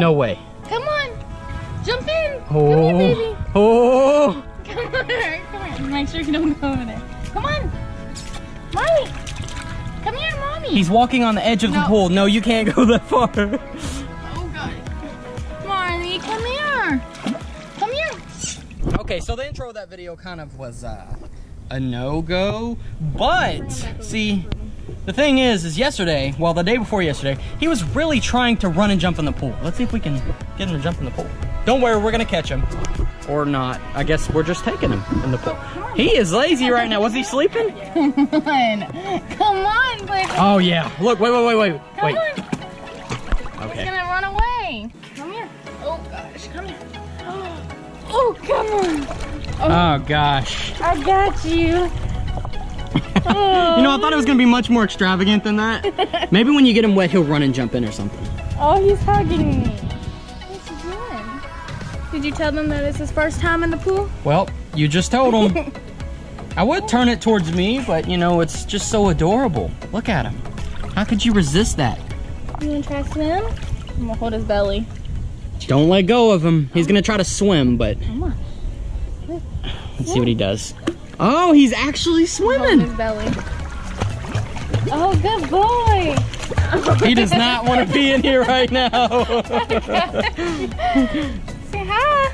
No way. Come on. Jump in. Oh. Come here, baby. Oh. Come here. Come here. Make sure you don't go over there. Come on. Marley. Come here, mommy. He's walking on the edge of the No. pool. No, you can't go that far. Oh, God. Marley, come here. Come here. Okay, so the intro of that video kind of was uh, a no-go, but see, the thing is, is yesterday, well, the day before yesterday, he was really trying to run and jump in the pool. Let's see if we can get him to jump in the pool. Don't worry, we're gonna catch him. Or not. I guess we're just taking him in the pool. He is lazy right now. Was he sleeping? Come on. Come on, baby. Oh yeah. Look, wait, wait, wait, wait, Come wait. on. He's gonna run away. Come here. Oh, gosh. Come here. Oh, come on. Oh gosh. I got you. Oh. You know, I thought it was gonna be much more extravagant than that. Maybe when you get him wet, he'll run and jump in or something. Oh, he's hugging me. What's he doing? Did you tell them that it's his first time in the pool? Well, you just told him. I would turn it towards me, but you know, it's just so adorable. Look at him. How could you resist that? You wanna try to swim? I'm gonna hold his belly. Don't let go of him. He's gonna try to swim, but Come on. let's see what he does. Oh, he's actually swimming. his belly. Oh, good boy. He does not want to be in here right now. Say hi.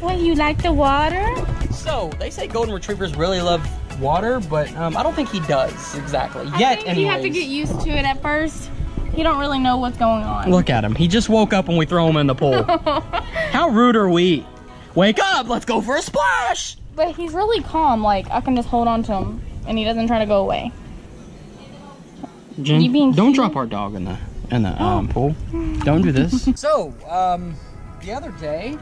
What, you like the water? so, they say golden retrievers really love water, but um, I don't think he does exactly. I Yet, think you have to get used to it at first. He don't really know what's going on. Look at him. He just woke up and we throw him in the pool. How rude are we? Wake up, let's go for a splash. But he's really calm. Like, I can just hold on to him and he doesn't try to go away. Jen, being don't cute? drop our dog in the in the um, pool. Don't do this. so, um, the other day,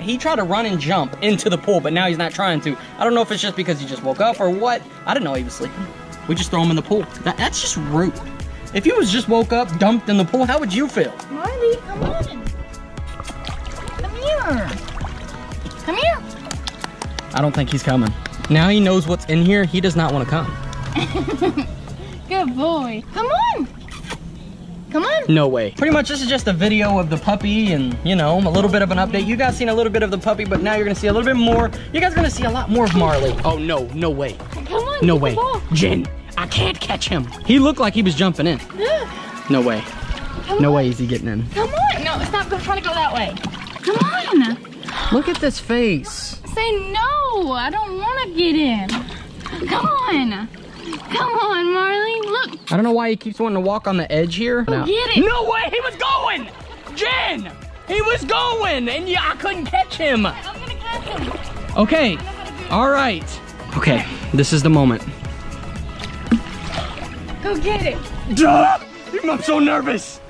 he tried to run and jump into the pool, but now he's not trying to. I don't know if it's just because he just woke up or what. I didn't know he was sleeping. We just throw him in the pool. That, that's just rude. If he was just woke up, dumped in the pool, how would you feel? Marley, come on. Come here. I don't think he's coming. Now he knows what's in here. He does not want to come. Good boy. Come on. Come on. No way. Pretty much this is just a video of the puppy and, you know, a little bit of an update. You guys seen a little bit of the puppy, but now you're gonna see a little bit more. You guys are gonna see a lot more of Marley. Oh, no, no way. Come on. No way. Jen, I can't catch him. He looked like he was jumping in. No way. Come No on. way is he getting in. Come on. No, stop go- trying to go that way. Come on. Look at this face. Say no. I don't want to get in. Come on. Come on, Marley. Look. I don't know why he keeps wanting to walk on the edge here. Go get it. No way, he was going! Jen! He was going, and yeah, I couldn't catch him. I'm going to catch him. Okay, all right. Okay, this is the moment. Go get it. Duh! I'm so nervous.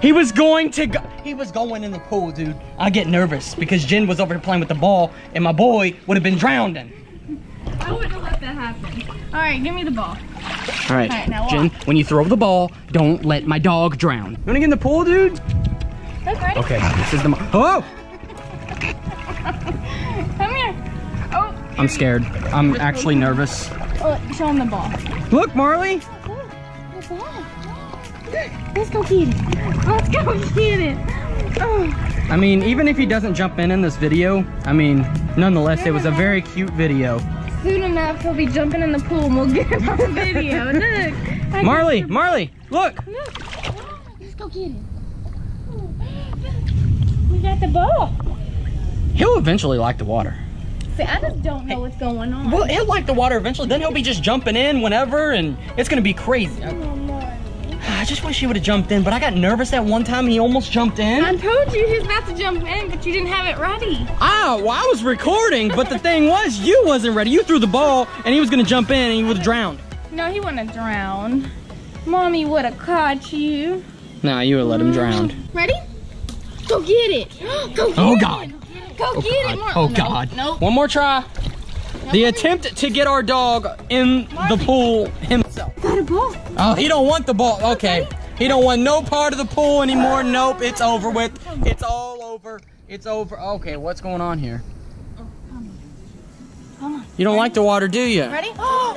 No. He was going to go. He was going in the pool, dude. I get nervous because Jen was over here playing with the ball, and my boy would have been drowning. I wouldn't have let that happen. All right, give me the ball. All right, All right, now Jen, when you throw the ball, don't let my dog drown. You wanna get in the pool, dude? Look, ready? Okay, this is the Oh! Come here. Oh. I'm scared. I'm actually nervous. Oh, show him the ball. Look, Marley. Look, the ball. Let's go get it. Let's go get it. Oh. I mean, even if he doesn't jump in in this video, I mean, nonetheless, it was a very cute video. Soon enough, he'll be jumping in the pool and we'll get him on the video. Look. I Marley, Marley, look. Look. Let's go get it. We got the ball. He'll eventually like the water. See, I just don't know what's going on. Well, he'll like the water eventually. Then he'll be just jumping in whenever, and it's gonna be crazy. Oh. I just wish he would have jumped in, but I got nervous that one time and he almost jumped in. I told you he was about to jump in, but you didn't have it ready. Ah, well, I was recording, but the thing was, you wasn't ready. You threw the ball, and he was gonna jump in, and he would have drowned. No, he wouldn't have drowned. Mommy would have caught you. Nah, you would let him drown. Ready? Go get it. Go get Oh, it. God. Go get it, Mar- Oh no, God. Nope. One more try. The attempt to get our dog in the pool himself. A ball. Oh, he don't want the ball. Okay. He don't want no part of the pool anymore. Nope, it's over with. It's all over. It's over. Okay, what's going on here? Come on. You don't like the water, do you? Ready? Oh,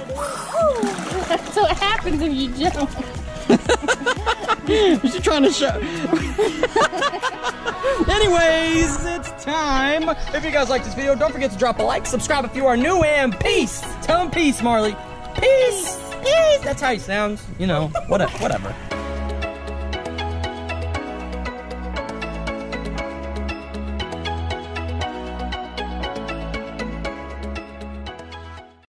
That's what happens if you jump. She's trying to show. Anyways, it's time. If you guys like this video, don't forget to drop a like, subscribe if you are new, and peace. Tell him peace, Marley. Peace. Peace. That's how he sounds. You know, whatever. whatever.